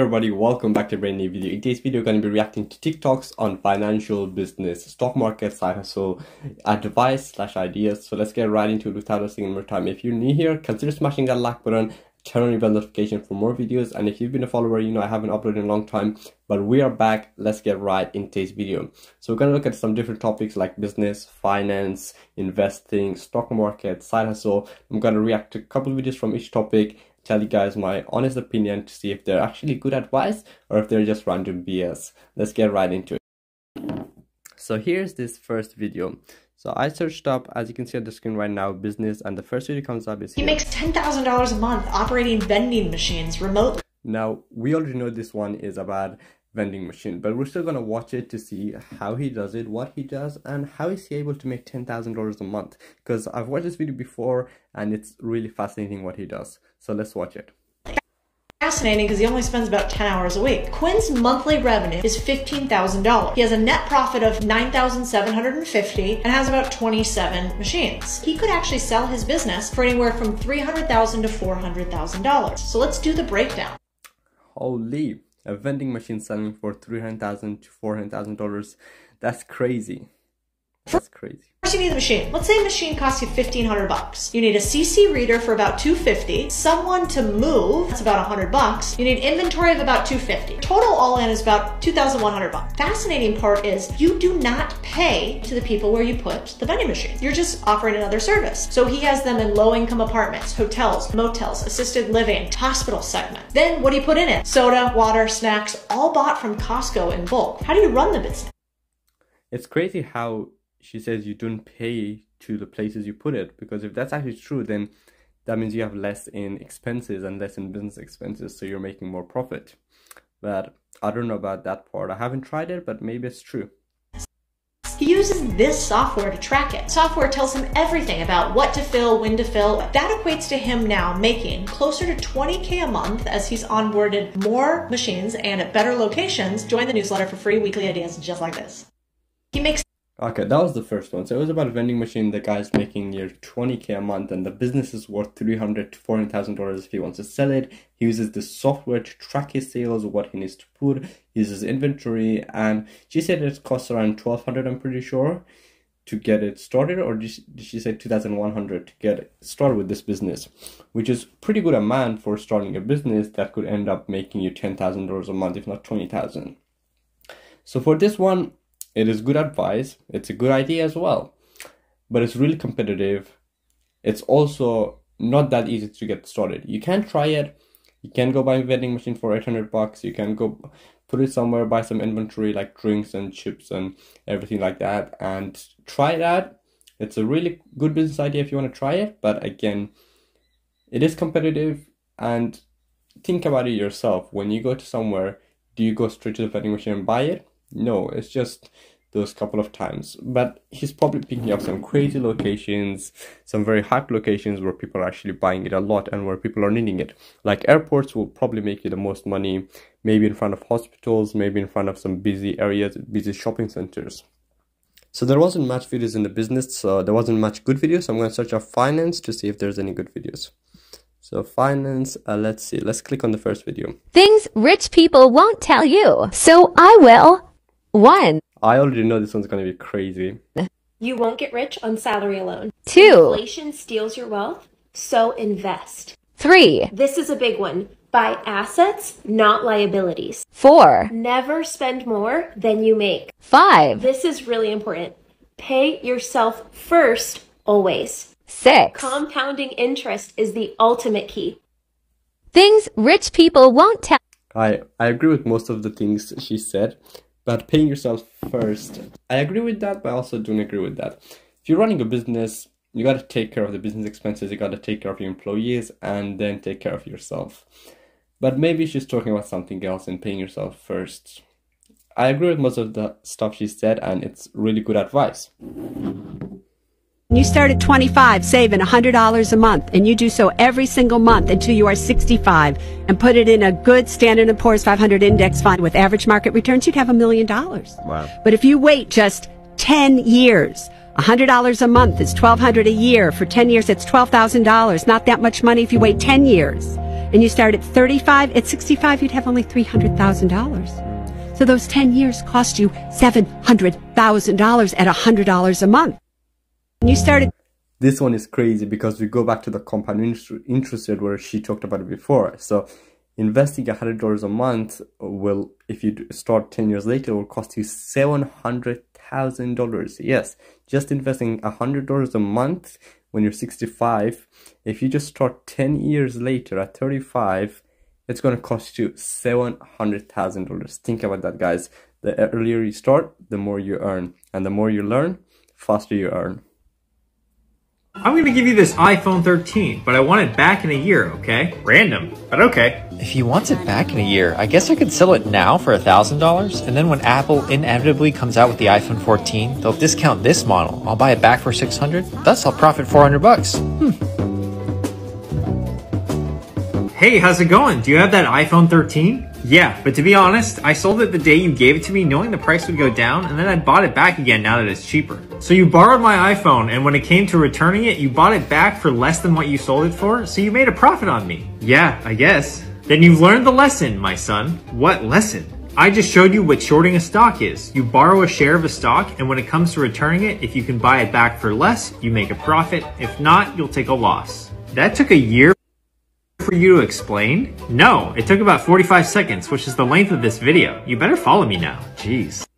everybody, welcome back to a brand new video. In today's video, we're going to be reacting to TikToks on financial business, stock market, side hustle, advice slash ideas. So let's get right into it without wasting more time. If you're new here, consider smashing that like button, turn on your bell notification for more videos. And if you've been a follower, you know I haven't uploaded in a long time, but we are back. Let's get right into today's video. So we're going to look at some different topics like business, finance, investing, stock market, side hustle. I'm going to react to a couple videos from each topic tell you guys my honest opinion to see if they're actually good advice or if they're just random BS. Let's get right into it. So here's this first video. So I searched up, as you can see on the screen right now, business, and the first video comes up is He here. makes $10,000 a month operating vending machines remotely. Now, we already know this one is about vending machine but we're still going to watch it to see how he does it what he does and how is he able to make $10,000 a month because I've watched this video before and it's really fascinating what he does so let's watch it Fascinating because he only spends about 10 hours a week. Quinn's monthly revenue is $15,000. He has a net profit of 9,750 and has about 27 machines. He could actually sell his business for anywhere from 300,000 to $400,000. So let's do the breakdown. Holy a vending machine selling for three hundred thousand to four hundred thousand dollars. That's crazy. That's crazy. First, you need the machine. Let's say a machine costs you fifteen hundred bucks. You need a CC reader for about two fifty. Someone to move. That's about hundred bucks. You need inventory of about two fifty. Total all in is about two thousand one hundred bucks. Fascinating part is you do not pay to the people where you put the vending machine. You're just offering another service. So he has them in low income apartments, hotels, motels, assisted living, hospital segment. Then what do you put in it? Soda, water, snacks, all bought from Costco in bulk. How do you run the business? It's crazy how she says you don't pay to the places you put it because if that's actually true then that means you have less in expenses and less in business expenses so you're making more profit but i don't know about that part i haven't tried it but maybe it's true he uses this software to track it. Software tells him everything about what to fill, when to fill. That equates to him now making closer to 20K a month as he's onboarded more machines and at better locations. Join the newsletter for free weekly ideas just like this. He makes Okay, that was the first one. So it was about a vending machine. The guy's making near 20k a month, and the business is worth 300 to 400 thousand dollars if he wants to sell it. He uses the software to track his sales, what he needs to put, uses inventory, and she said it costs around 1200. I'm pretty sure to get it started, or did she, did she say 2100 to get started with this business, which is pretty good amount for starting a business that could end up making you ten thousand dollars a month, if not twenty thousand. So for this one, it is good advice it's a good idea as well but it's really competitive. It's also not that easy to get started. You can try it. You can go buy a vending machine for 800 bucks. You can go put it somewhere buy some inventory like drinks and chips and everything like that and try that. It's a really good business idea if you want to try it but again it is competitive and think about it yourself. When you go to somewhere do you go straight to the vending machine and buy it no, it's just those couple of times. But he's probably picking up some crazy locations, some very hot locations where people are actually buying it a lot and where people are needing it. Like airports will probably make you the most money, maybe in front of hospitals, maybe in front of some busy areas, busy shopping centers. So there wasn't much videos in the business, so there wasn't much good videos. So I'm going to search up finance to see if there's any good videos. So finance, uh, let's see, let's click on the first video. Things rich people won't tell you. So I will. 1. I already know this one's going to be crazy. You won't get rich on salary alone. 2. Inflation steals your wealth, so invest. 3. This is a big one. Buy assets, not liabilities. 4. Never spend more than you make. 5. This is really important. Pay yourself first, always. 6. Compounding interest is the ultimate key. Things rich people won't tell. I, I agree with most of the things she said, but paying yourself first, I agree with that, but I also don't agree with that. If you're running a business, you got to take care of the business expenses, you got to take care of your employees, and then take care of yourself. But maybe she's talking about something else and paying yourself first. I agree with most of the stuff she said, and it's really good advice. You start at 25, saving $100 a month, and you do so every single month until you are 65 and put it in a good Standard & Poor's 500 index fund with average market returns, you'd have a million dollars. Wow. But if you wait just 10 years, $100 a month is 1200 a year. For 10 years, it's $12,000. Not that much money if you wait 10 years. and you start at 35, at 65, you'd have only $300,000. So those 10 years cost you $700,000 at $100 a month. You started. This one is crazy because we go back to the compound interest where she talked about it before. So investing $100 a month will, if you start 10 years later, will cost you $700,000. Yes, just investing $100 a month when you're 65, if you just start 10 years later at 35, it's going to cost you $700,000. Think about that, guys. The earlier you start, the more you earn. And the more you learn, faster you earn. I'm gonna give you this iPhone 13, but I want it back in a year, okay? Random, but okay. If he wants it back in a year, I guess I could sell it now for $1,000, and then when Apple inevitably comes out with the iPhone 14, they'll discount this model. I'll buy it back for 600. Thus, I'll profit 400 bucks. Hmm. Hey, how's it going? Do you have that iPhone 13? Yeah, but to be honest, I sold it the day you gave it to me knowing the price would go down and then I bought it back again now that it's cheaper. So you borrowed my iPhone and when it came to returning it, you bought it back for less than what you sold it for, so you made a profit on me. Yeah, I guess. Then you've learned the lesson, my son. What lesson? I just showed you what shorting a stock is. You borrow a share of a stock, and when it comes to returning it, if you can buy it back for less, you make a profit. If not, you'll take a loss. That took a year for you to explain? No, it took about 45 seconds, which is the length of this video. You better follow me now. Jeez.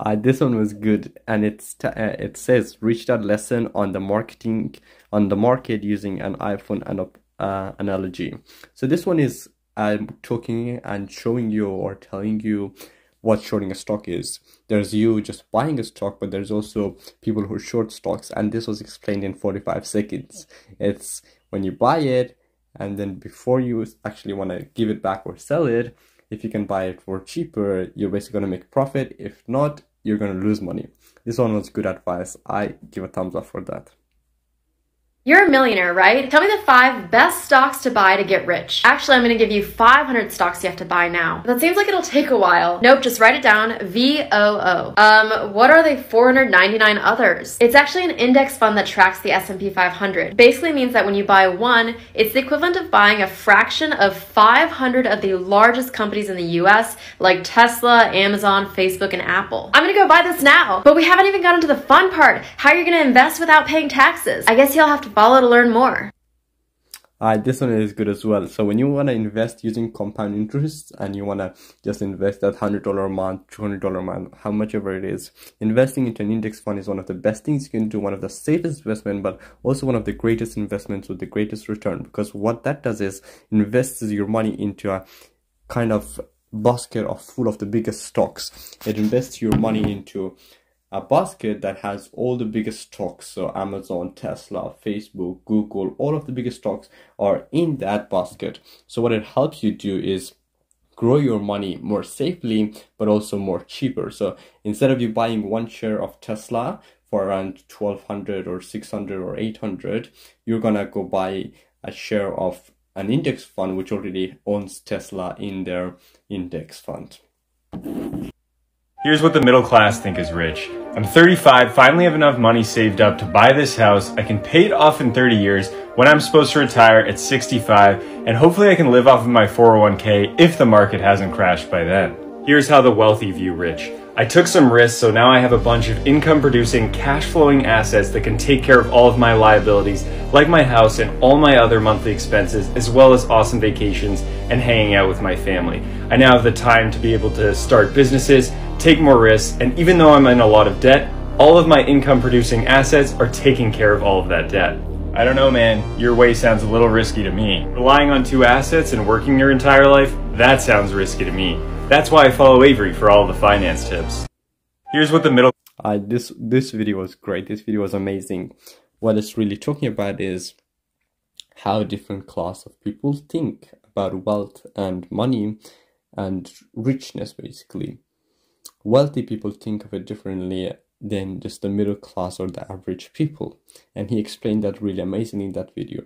Uh, this one was good, and it's uh, it says reach that lesson on the marketing on the market using an iPhone and uh, analogy. So this one is I'm talking and showing you or telling you what shorting a stock is. There's you just buying a stock, but there's also people who short stocks, and this was explained in 45 seconds. It's when you buy it, and then before you actually want to give it back or sell it if you can buy it for cheaper you're basically going to make profit if not you're to lose money. This one was good advice. I give a thumbs up for that you're a millionaire, right? Tell me the five best stocks to buy to get rich. Actually, I'm gonna give you 500 stocks you have to buy now. That seems like it'll take a while. Nope, just write it down. VOO. Um, what are the 499 others? It's actually an index fund that tracks the S&P 500. Basically means that when you buy one, it's the equivalent of buying a fraction of 500 of the largest companies in the US, like Tesla, Amazon, Facebook, and Apple. I'm gonna go buy this now. But we haven't even gotten to the fun part. How are you gonna invest without paying taxes? I guess you'll have to follow to learn more. Uh, this one is good as well. So when you want to invest using compound interest and you want to just invest that $100 a month, $200 a month, how much ever it is, investing into an index fund is one of the best things you can do, one of the safest investment, but also one of the greatest investments with the greatest return. Because what that does is invests your money into a kind of basket of full of the biggest stocks. It invests your money into a basket that has all the biggest stocks so amazon tesla facebook google all of the biggest stocks are in that basket. So what it helps you do is grow your money more safely but also more cheaper. So instead of you buying one share of tesla for around 1200 or 600 or 800 you're gonna go buy a share of an index fund which already owns tesla in their index fund Here's what the middle class think is rich. I'm 35, finally have enough money saved up to buy this house. I can pay it off in 30 years when I'm supposed to retire at 65, and hopefully I can live off of my 401k if the market hasn't crashed by then. Here's how the wealthy view rich. I took some risks, so now I have a bunch of income producing, cash flowing assets that can take care of all of my liabilities, like my house and all my other monthly expenses, as well as awesome vacations and hanging out with my family. I now have the time to be able to start businesses, take more risks, and even though I'm in a lot of debt, all of my income producing assets are taking care of all of that debt. I don't know, man. Your way sounds a little risky to me. Relying on two assets and working your entire life, that sounds risky to me. That's why I follow Avery for all the finance tips. Here's what the middle. Uh, this this video was great. This video was amazing. What it's really talking about is how different class of people think about wealth and money and richness, basically. Wealthy people think of it differently than just the middle class or the average people, and he explained that really amazingly in that video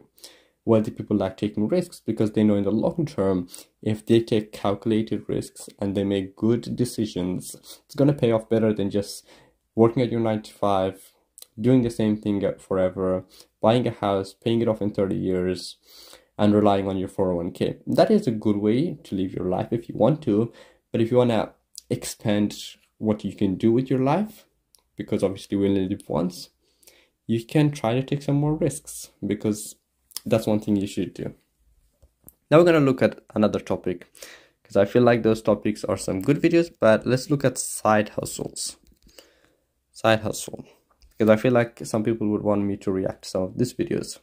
wealthy people like taking risks because they know in the long term if they take calculated risks and they make good decisions it's going to pay off better than just working at your 9 to 5 doing the same thing forever buying a house paying it off in 30 years and relying on your 401k. That is a good way to live your life if you want to, but if you want to expand what you can do with your life, because obviously we only live once, you can try to take some more risks because that's one thing you should do. Now we're going to look at another topic because I feel like those topics are some good videos, but let's look at side hustles. Side hustle because I feel like some people would want me to react to some of these videos.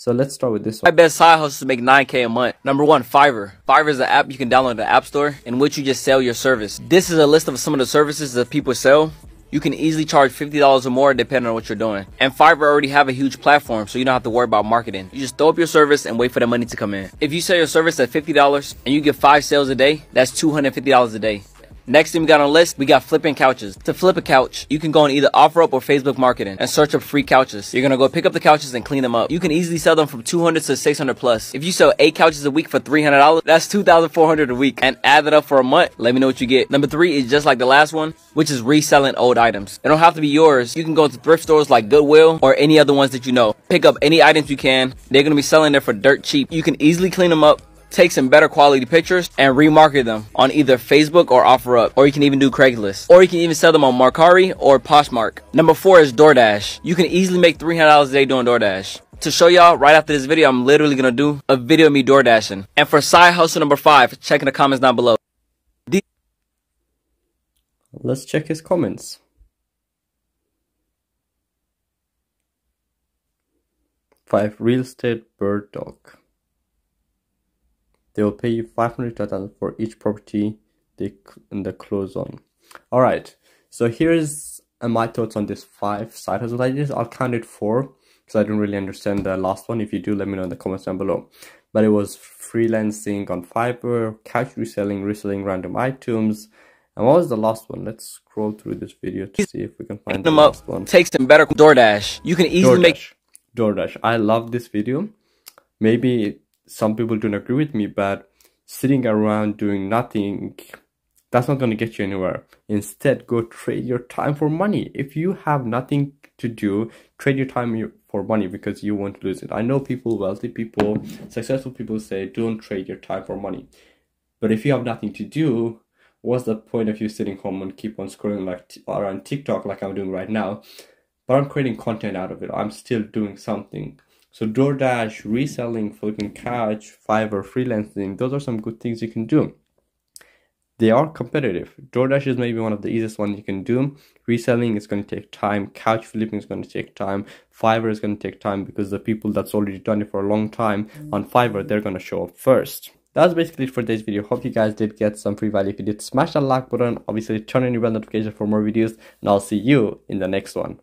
So let's start with this one. My best side hustle to make 9K a month. Number one, Fiverr. Fiverr is an app you can download in the App Store in which you just sell your service. This is a list of some of the services that people sell. You can easily charge $50 or more depending on what you're doing. And Fiverr already have a huge platform, so you don't have to worry about marketing. You just throw up your service and wait for the money to come in. If you sell your service at $50 and you get five sales a day, that's $250 a day. Next thing we got on the list, we got flipping couches. To flip a couch, you can go on either OfferUp or Facebook Marketing and search up free couches. You're gonna go pick up the couches and clean them up. You can easily sell them from 200 to 600 plus. If you sell eight couches a week for $300, that's 2,400 a week. And add that up for a month, let me know what you get. Number three is just like the last one, which is reselling old items. It don't have to be yours. You can go to thrift stores like Goodwill or any other ones that you know. Pick up any items you can. They're gonna be selling there for dirt cheap. You can easily clean them up take some better quality pictures and remarket them on either Facebook or OfferUp, or you can even do Craigslist, or you can even sell them on Mercari or Poshmark. Number four is DoorDash. You can easily make $300 a day doing DoorDash. To show y'all, right after this video, I'm literally gonna do a video of me door dashing. And for side hustle number five, check in the comments down below. Let's check his comments. Five real estate bird dog. They will pay you 500 dollars for each property they in the close on. All right. So here's uh, my thoughts on this five side hustle ideas. I'll count it four because I don't really understand the last one. If you do, let me know in the comments down below. But it was freelancing on Fiverr, couch reselling, reselling random items. And what was the last one? Let's scroll through this video to see if we can find them the up. last one. Take some better DoorDash. You can easily DoorDash. make DoorDash. I love this video. Maybe some people don't agree with me, but sitting around doing nothing, that's not going to get you anywhere. Instead, go trade your time for money. If you have nothing to do, trade your time for money because you won't lose it. I know people, wealthy people, successful people say, don't trade your time for money. But if you have nothing to do, what's the point of you sitting home and keep on scrolling like around TikTok like I'm doing right now? But I'm creating content out of it. I'm still doing something. So DoorDash, reselling, flipping couch, Fiverr, freelancing, those are some good things you can do. They are competitive. DoorDash is maybe one of the easiest ones you can do. Reselling is going to take time. Couch flipping is going to take time. Fiverr is going to take time because the people that's already done it for a long time on Fiverr, they're going to show up first. That's basically it for today's video. Hope you guys did get some free value. If you did, smash that like button. Obviously, turn on your bell notification for more videos. And I'll see you in the next one.